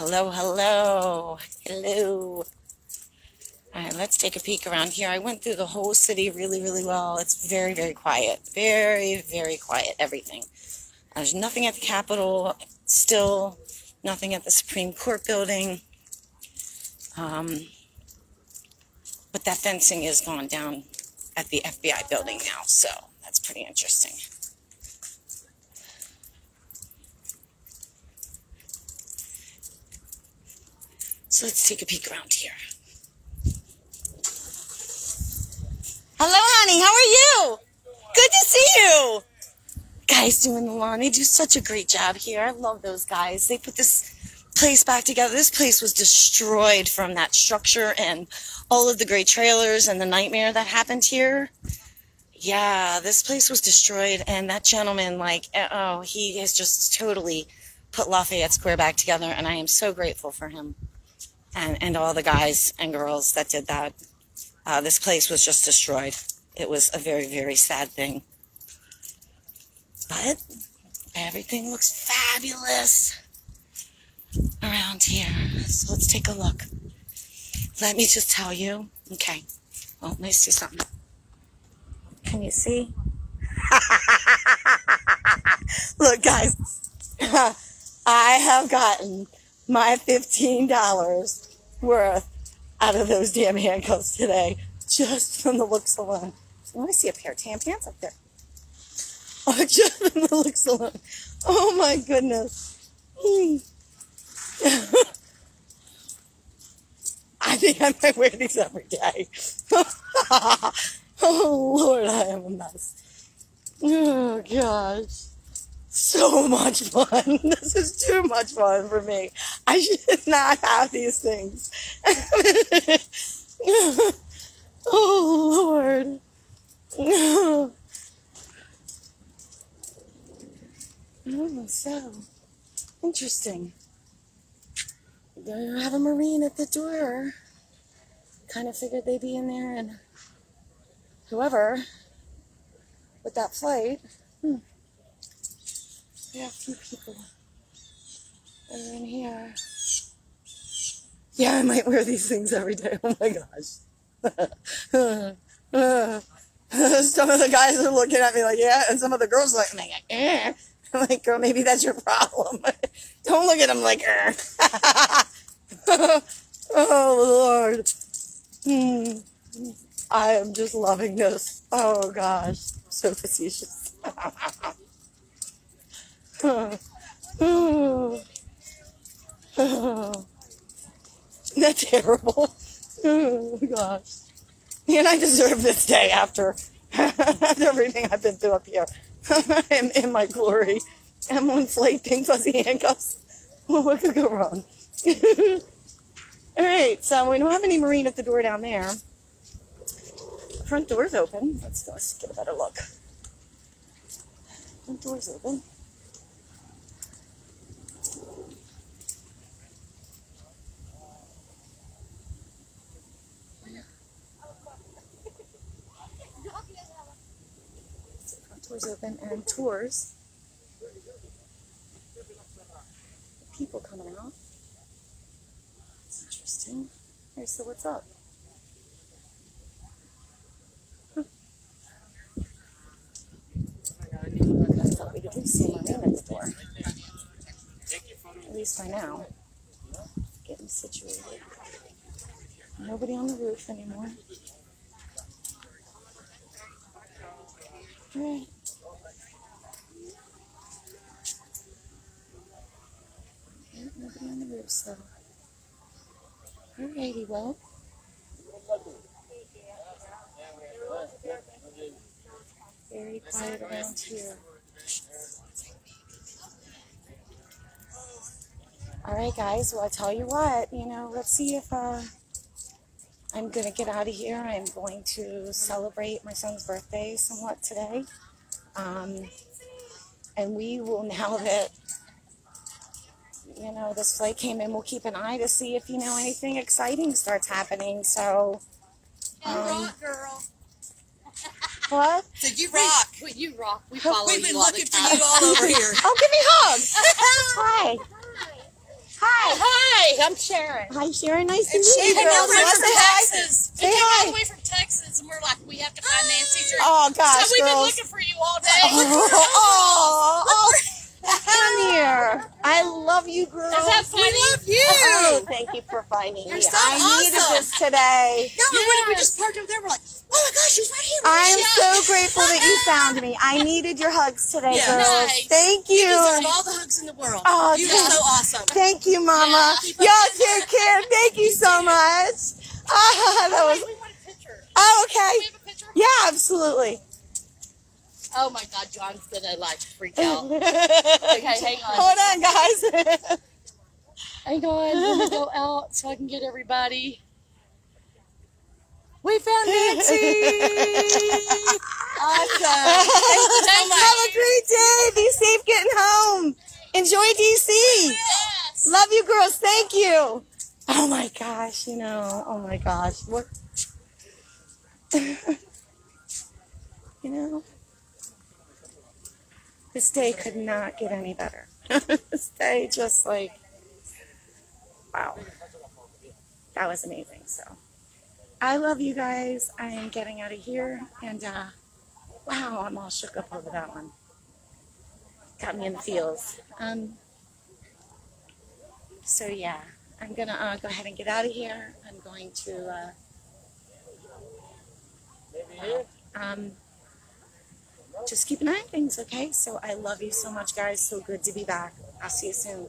Hello, hello, hello. All right, let's take a peek around here. I went through the whole city really, really well. It's very, very quiet. Very, very quiet, everything. There's nothing at the Capitol, still nothing at the Supreme Court building. Um, but that fencing is gone down at the FBI building now, so that's pretty interesting. So let's take a peek around here. Hello, honey. How are you? Good to see you. Guys doing the lawn. They do such a great job here. I love those guys. They put this place back together. This place was destroyed from that structure and all of the great trailers and the nightmare that happened here. Yeah, this place was destroyed, and that gentleman, like, uh, oh, he has just totally put Lafayette Square back together, and I am so grateful for him and, and all the guys and girls that did that. Uh, this place was just destroyed. It was a very, very sad thing. But everything looks fabulous around here. So let's take a look. Let me just tell you. Okay. Well, let me see something. Can you see? Look, guys. I have gotten my $15 worth out of those damn handcuffs today just from the looks alone. Want to see a pair of tan pants up there. Oh, just from the looks alone. Oh my goodness. I think I might wear these every day. oh Lord, I am a mess. Oh gosh. So much fun. This is too much fun for me. I should not have these things. oh Lord. Oh, so interesting. They have a Marine at the door. Kind of figured they'd be in there and whoever with that flight. Hmm. We have few people are in here. Yeah, I might wear these things every day. Oh my gosh. some of the guys are looking at me like, yeah, and some of the girls are like, eh. I'm like, girl, maybe that's your problem. Don't look at them like, eh. oh, Lord. Hmm. I am just loving this. Oh, gosh. So facetious. oh. Isn't that terrible? Oh, gosh. And I deserve this day after, after everything I've been through up here. in, in my glory. M1 slate, pink fuzzy handcuffs. Well, what could go wrong? All right, so we don't have any marine at the door down there. Front door's open. Let's, let's get a better look. Front door's open. Open and tours. People coming out. That's interesting. Hey, so what's up? At least by now. Getting situated. Nobody on the roof anymore. Alright. Yeah, nobody on the roof, so. Alrighty, well. Very quiet around here. Alright, guys, well, I tell you what, you know, let's see if uh, I'm going to get out of here. I'm going to celebrate my son's birthday somewhat today. Um, and we will, now that you know, this flight came in, we'll keep an eye to see if, you know, anything exciting starts happening. So, You um, rock, girl. what? Said you rock. Well, you rock. We follow We've been you all looking the for you all over here. Oh, give me hugs. Hi. Hi. Hi, I'm Sharon. Hi, Sharon. Nice to And meet she you, came girls. all the way from say hi? Texas. Say we came hi. all the way from Texas, and we're like, we have to find Nancy Drew. Oh, gosh, so we've been looking for you all day. Oh, oh, come here. I love you, girls. Is that funny? We love you. Oh, thank you for finding You're me. so I needed awesome. this today. No, and when we Yes. just parked over there, we're like, oh my gosh, she's right here. I am so grateful that you found me. I needed your hugs today, Yeah. girls. Nice. Thank You you. deserve all the hugs in the world. Oh, you thank- are so awesome. Thank you, Mama. Yeah. Y'all take care. Thank you so much. Ah, that was. we want a picture. Oh, Can okay. we have a picture? Yeah, absolutely. Oh my God, John's gonna like freak out. okay, hang on. Hold on, guys. Hang on, let me go out so I can get everybody. We found Nancy. awesome. Thank you so Have a great day. Be safe getting home. Enjoy DC. Yes. Love you, girls. Thank you. Oh my gosh, you know. Oh my gosh. What? you know, this day could not get any better. this day just like, wow. That was amazing. So, I love you guys. I am getting out of here. And, uh, wow, I'm all shook up over that one. Got me in the feels. Um, so yeah, I'm gonna uh, go ahead and get out of here. I'm going to uh, um, just keep an eye on things, okay? So I love you so much, guys. So good to be back. I'll see you soon.